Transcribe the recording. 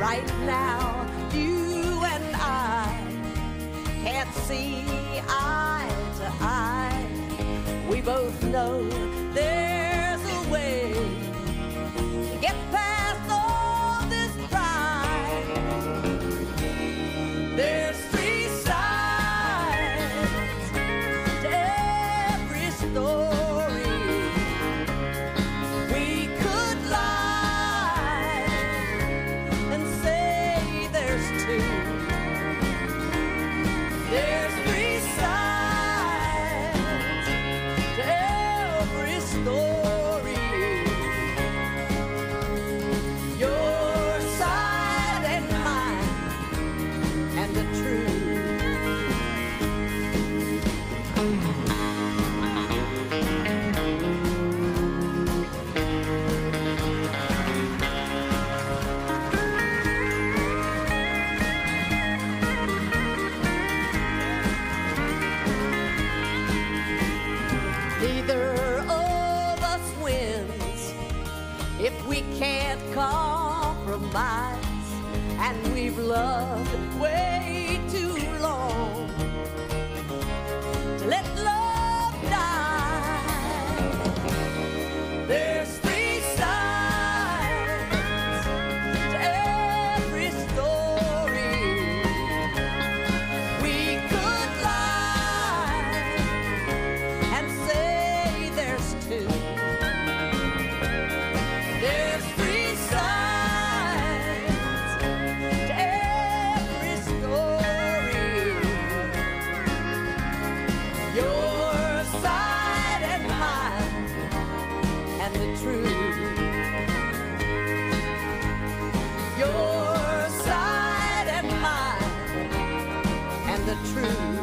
right now. You and I can't see eye to eye. We both know we can't compromise, and we've loved. Well, Your side and mine and the truth.